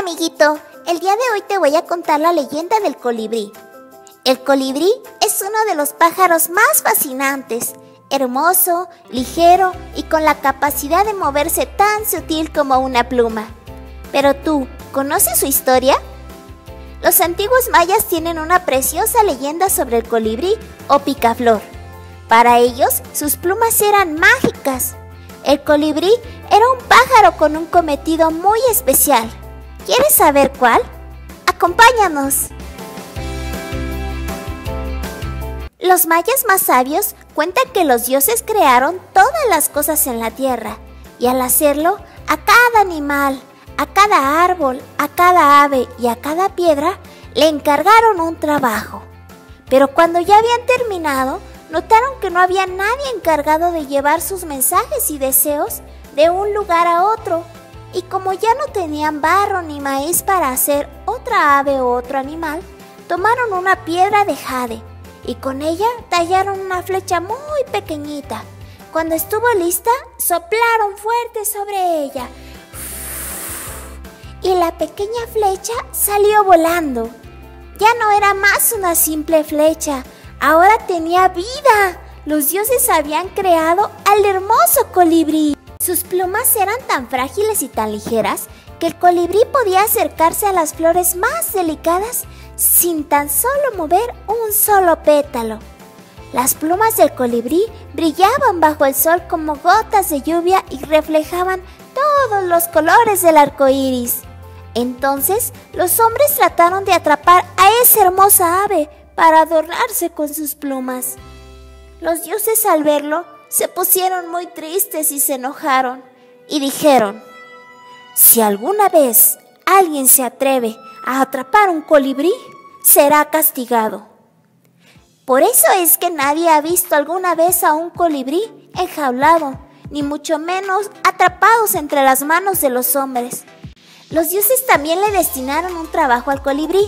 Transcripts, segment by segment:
amiguito, el día de hoy te voy a contar la leyenda del colibrí. El colibrí es uno de los pájaros más fascinantes, hermoso, ligero y con la capacidad de moverse tan sutil como una pluma. Pero tú, ¿conoces su historia? Los antiguos mayas tienen una preciosa leyenda sobre el colibrí o picaflor. Para ellos, sus plumas eran mágicas. El colibrí era un pájaro con un cometido muy especial. ¿Quieres saber cuál? Acompáñanos. Los mayas más sabios cuentan que los dioses crearon todas las cosas en la tierra y al hacerlo, a cada animal, a cada árbol, a cada ave y a cada piedra le encargaron un trabajo. Pero cuando ya habían terminado, notaron que no había nadie encargado de llevar sus mensajes y deseos de un lugar a otro. Y como ya no tenían barro ni maíz para hacer otra ave o otro animal, tomaron una piedra de jade y con ella tallaron una flecha muy pequeñita. Cuando estuvo lista, soplaron fuerte sobre ella y la pequeña flecha salió volando. Ya no era más una simple flecha, ahora tenía vida. Los dioses habían creado al hermoso colibrí. Sus plumas eran tan frágiles y tan ligeras que el colibrí podía acercarse a las flores más delicadas sin tan solo mover un solo pétalo. Las plumas del colibrí brillaban bajo el sol como gotas de lluvia y reflejaban todos los colores del arco iris. Entonces los hombres trataron de atrapar a esa hermosa ave para adornarse con sus plumas. Los dioses al verlo se pusieron muy tristes y se enojaron y dijeron, si alguna vez alguien se atreve a atrapar un colibrí, será castigado. Por eso es que nadie ha visto alguna vez a un colibrí enjaulado, ni mucho menos atrapados entre las manos de los hombres. Los dioses también le destinaron un trabajo al colibrí.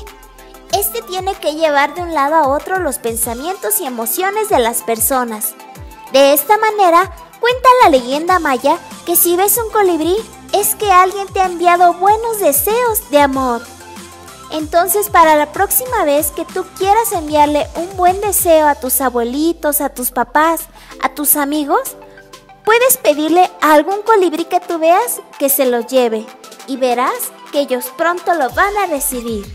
Este tiene que llevar de un lado a otro los pensamientos y emociones de las personas. De esta manera, cuenta la leyenda maya que si ves un colibrí es que alguien te ha enviado buenos deseos de amor. Entonces, para la próxima vez que tú quieras enviarle un buen deseo a tus abuelitos, a tus papás, a tus amigos, puedes pedirle a algún colibrí que tú veas que se lo lleve y verás que ellos pronto lo van a recibir.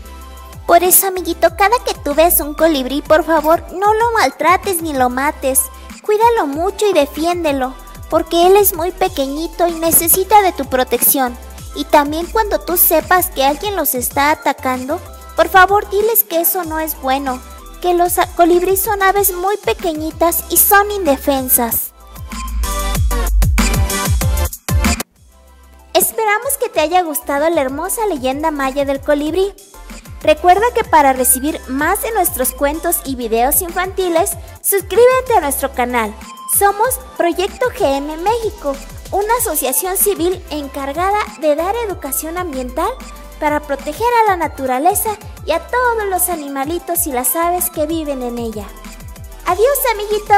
Por eso, amiguito, cada que tú ves un colibrí, por favor, no lo maltrates ni lo mates. Cuídalo mucho y defiéndelo, porque él es muy pequeñito y necesita de tu protección. Y también cuando tú sepas que alguien los está atacando, por favor diles que eso no es bueno, que los colibríes son aves muy pequeñitas y son indefensas. Esperamos que te haya gustado la hermosa leyenda maya del colibrí. Recuerda que para recibir más de nuestros cuentos y videos infantiles, suscríbete a nuestro canal. Somos Proyecto GM México, una asociación civil encargada de dar educación ambiental para proteger a la naturaleza y a todos los animalitos y las aves que viven en ella. Adiós, amiguito.